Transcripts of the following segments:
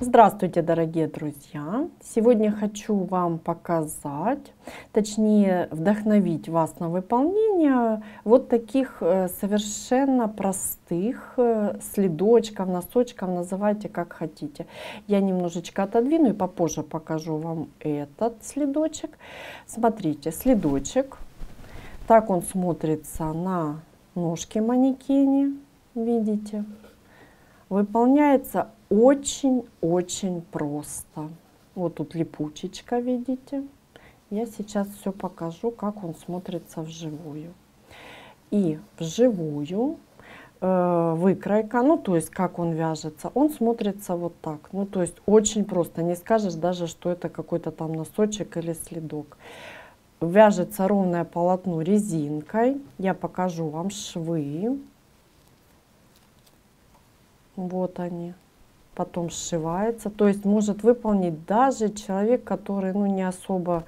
Здравствуйте, дорогие друзья! Сегодня хочу вам показать, точнее вдохновить вас на выполнение вот таких э, совершенно простых э, следочков, носочков, называйте как хотите. Я немножечко отодвину и попозже покажу вам этот следочек. Смотрите, следочек, так он смотрится на ножке манекене, видите? Выполняется очень-очень просто. Вот тут липучечка, видите? Я сейчас все покажу, как он смотрится вживую. И вживую э, выкройка, ну то есть как он вяжется, он смотрится вот так. Ну то есть очень просто, не скажешь даже, что это какой-то там носочек или следок. Вяжется ровное полотно резинкой. Я покажу вам швы. Вот они. Потом сшивается. То есть может выполнить даже человек, который ну, не особо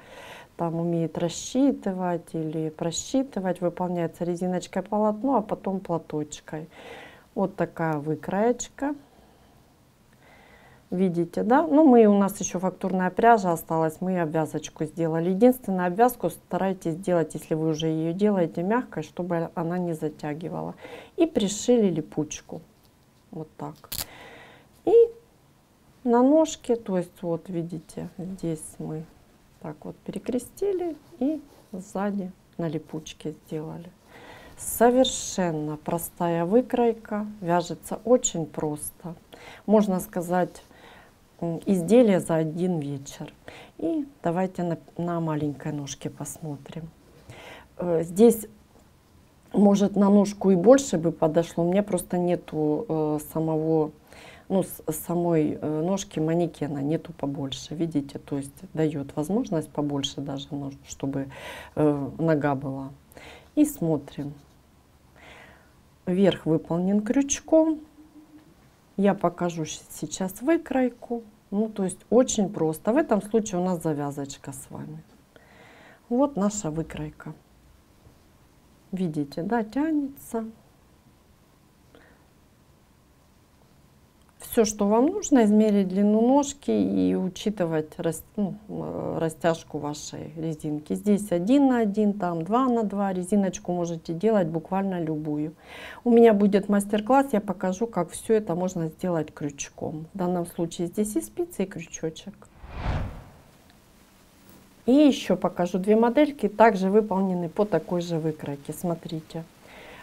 там умеет рассчитывать или просчитывать. Выполняется резиночкой полотно, а потом платочкой. Вот такая выкроечка. Видите, да? Ну, мы, у нас еще фактурная пряжа осталась, мы обвязочку сделали. Единственную обвязку старайтесь делать, если вы уже ее делаете мягкой, чтобы она не затягивала. И пришили липучку. Вот так. И на ножке, то есть вот видите, здесь мы так вот перекрестили и сзади на липучке сделали. Совершенно простая выкройка, вяжется очень просто. Можно сказать, изделие за один вечер. И давайте на, на маленькой ножке посмотрим. Э, здесь может на ножку и больше бы подошло, у меня просто нету э, самого, ну, с, самой э, ножки манекена, нету побольше, видите, то есть дает возможность побольше даже, нож, чтобы э, нога была. И смотрим. Верх выполнен крючком. Я покажу сейчас выкройку. Ну, то есть очень просто. В этом случае у нас завязочка с вами. Вот наша выкройка. Видите, да, тянется. Все, что вам нужно, измерить длину ножки и учитывать рас, ну, растяжку вашей резинки. Здесь один на один, там два на два. Резиночку можете делать буквально любую. У меня будет мастер-класс, я покажу, как все это можно сделать крючком. В данном случае здесь и спицы, и крючочек. И еще покажу две модельки, также выполнены по такой же выкройке. Смотрите.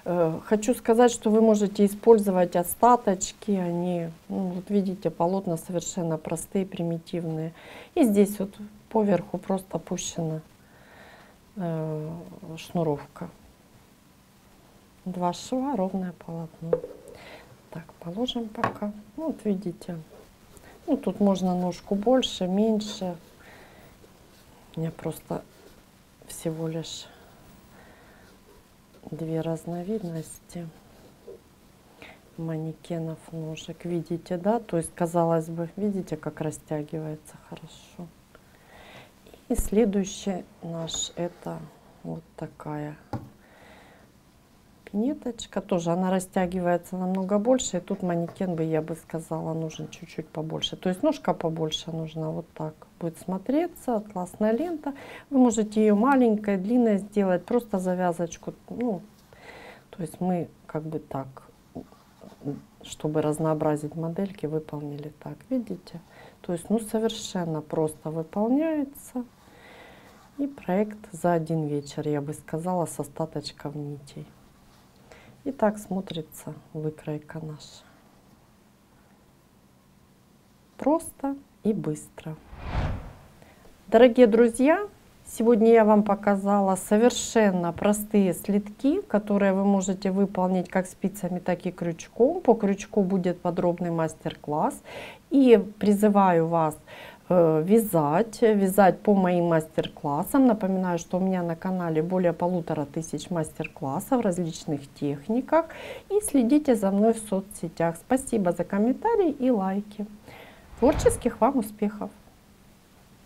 Э, хочу сказать, что вы можете использовать остаточки, они, ну, вот видите, полотна совершенно простые, примитивные. И здесь вот поверху просто опущена э, шнуровка. Два шва, ровное полотно. Так, положим пока. Ну, вот видите, ну, тут можно ножку больше, меньше. Меня просто всего лишь две разновидности манекенов ножек. Видите, да? То есть, казалось бы, видите, как растягивается хорошо. И следующий наш это вот такая ниточка. Тоже она растягивается намного больше. И тут манекен бы, я бы сказала, нужен чуть-чуть побольше. То есть ножка побольше нужна. Вот так будет смотреться. Атласная лента. Вы можете ее маленькой, длинной сделать. Просто завязочку. Ну, то есть мы как бы так, чтобы разнообразить модельки, выполнили так. Видите? То есть ну совершенно просто выполняется. И проект за один вечер, я бы сказала, с остаточков нитей. И так смотрится выкройка наша. Просто и быстро. Дорогие друзья, сегодня я вам показала совершенно простые следки, которые вы можете выполнить как спицами, так и крючком. По крючку будет подробный мастер-класс. И призываю вас вязать, вязать по моим мастер-классам. Напоминаю, что у меня на канале более полутора тысяч мастер-классов в различных техниках. И следите за мной в соцсетях. Спасибо за комментарии и лайки. Творческих вам успехов!